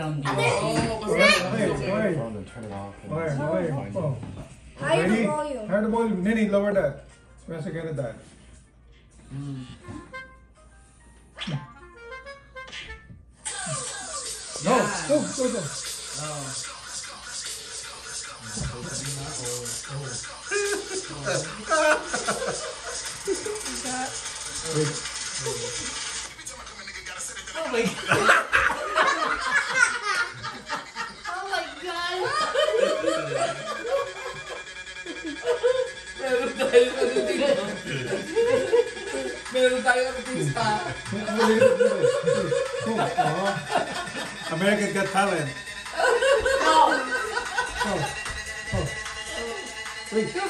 background Oo, music. kasi Okay, okay. phone and turn it off. and Okay, find okay. it. Oh. Higher the volume. Higher the volume. Nini, lower that. Once again at that. No, go, go, go. Oh my God. Oh my god. Meron tayo. Oh. American Got. Oh. Oh.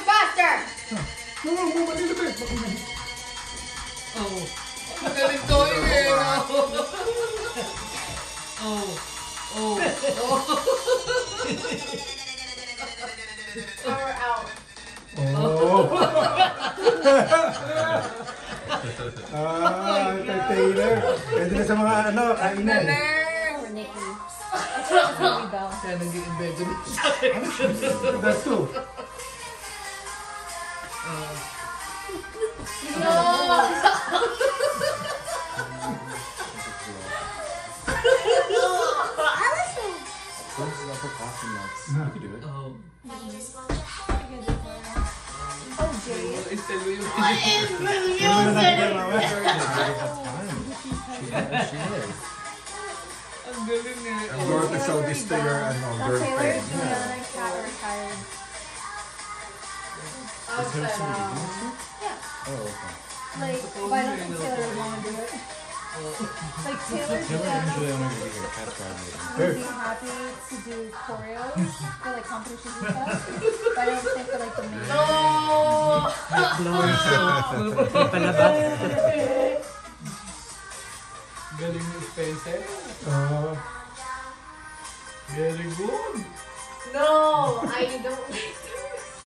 Faster. Eh. Oh. ah, entertainer. Pwede na sa mga ano, kainan. Or Nikki. Kaya nag-i-embedyo na siya. That's two. No. This is upperclassmen nuts. You can do it. Oo. Oh, Jay. Istel mo yung What is the music? natin, mama? She knows. Ang galing eh. I'm going to show this to your ano, girlfriend. Taylor cat retired. Upside down. Oh, okay. Like, but I don't think Taylor would want to do it. Like Taylor, Taylor usually only really here. Driving. would be happy to do choreos for like competitions and stuff. But I don't think for like the main. Galing ni Spencer. Very good. No, I don't.